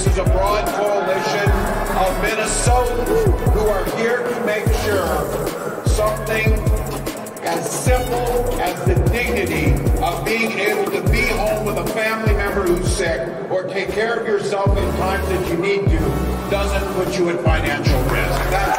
This is a broad coalition of Minnesotans who are here to make sure something as simple as the dignity of being able to be home with a family member who's sick or take care of yourself in times that you need to doesn't put you at financial risk. That's